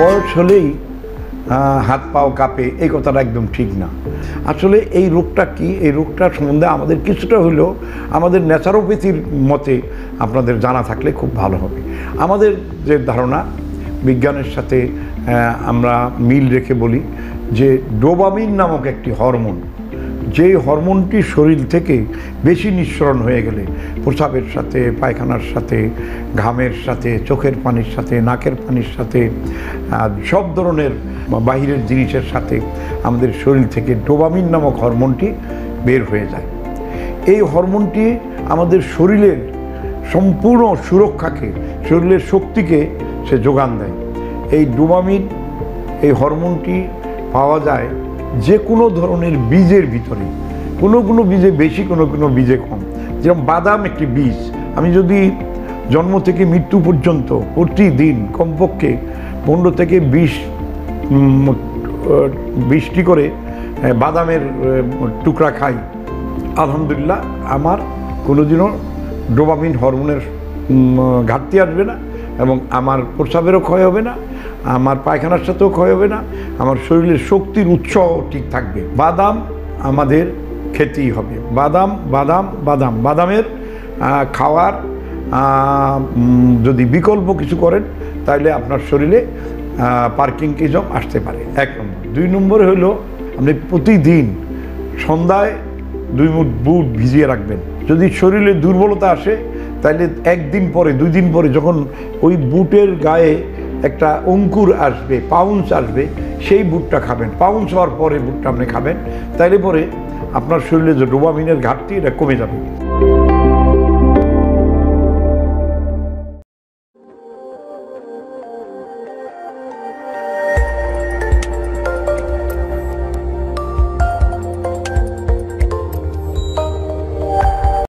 বয়স হলেই হাত পাও কাঁপে, এই কথাটা একদম ঠিক না। আসলে এই রোগটা কি? এই রোগটা সম্বন্ধে আমাদের কিছুটা হলেও আমাদের ন্যাচারোপ্যাথির মতে আপনাদের জানা থাকলে খুব ভালো হবে। আমাদের যে ধারণা, বিজ্ঞানের সাথে আমরা মিল রেখে বলি যে ডোবামিন নামক একটি হরমোন যেই হরমোনটি শরীর থেকে বেশি নিঃসরণ হয়ে গেলে, প্রসাবের সাথে, পায়খানার সাথে, ঘামের সাথে, চোখের পানির সাথে, নাকের পানির সাথে সব ধরনের বাহিরের জিনিসের সাথে আমাদের শরীর থেকে ডোবামিন নামক হরমোনটি বের হয়ে যায়। এই হরমোনটি আমাদের শরীরের সম্পূর্ণ সুরক্ষাকে, শরীরের শক্তিকে সে যোগান দেয়। এই ডোবামিন এই হরমোনটি পাওয়া যায় যে কোনো ধরনের বীজের ভিতরে, কোনো কোনো বীজে বেশি, কোনো কোনো বীজে কম। যেরকম বাদাম একটি বীজ, আমি যদি জন্ম থেকে মৃত্যু পর্যন্ত প্রতিদিন কমপক্ষে পনেরো থেকে বিশ বিশটি করে বাদামের টুকরা খাই, আলহামদুলিল্লাহ আমার কোনোদিনও ডোবামিন হরমোনের ঘাটতি আসবে না এবং আমার প্রস্রাবেরও ক্ষয় হবে না। আমার পায়খানার সাথেও ক্ষয় হবে না, আমার শরীরের শক্তির উৎস ঠিক থাকবে। বাদাম আমাদের খেতেই হবে। বাদাম বাদাম বাদাম। বাদামের খাওয়ার যদি বিকল্প কিছু করেন তাহলে আপনার শরীরে পার্কিংকিজম আসতে পারে। এক নম্বর। দুই নম্বরে হলো, আপনি প্রতিদিন সন্ধ্যায় দুই মুঠ বুট ভিজিয়ে রাখবেন। যদি শরীরে দুর্বলতা আসে তাহলে একদিন পরে, দুই দিন পরে যখন ওই বুটের গায়ে একটা অঙ্কুর আসবে, পাউন্স আসবে, সেই বুটটা খাবেন। পাউন্স হওয়ার পরে বুটটা আপনি খাবেন, তাইলে পরে আপনার শরীরে যে ডোবামিনের ঘাটতি, এটা কমে যাবে।